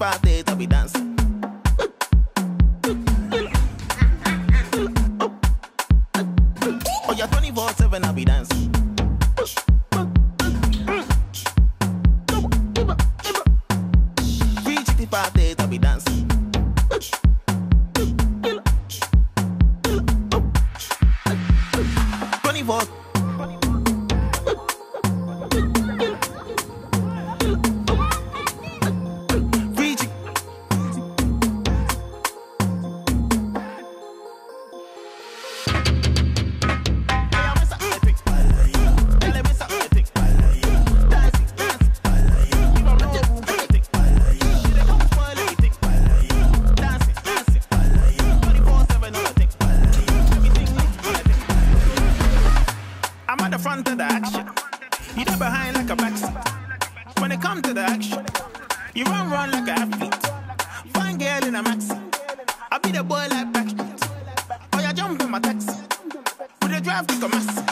party, to be dance. Oh, yeah, 24 7, I be dance. Be dance. Twenty four. I'm at the front of the action. You there behind like a backseat. When it come to the action, you run run like an athlete. Fine girl in a maxi. I be the boy like Backstreet. Oh, you jump in my taxi. We the drive like a massy.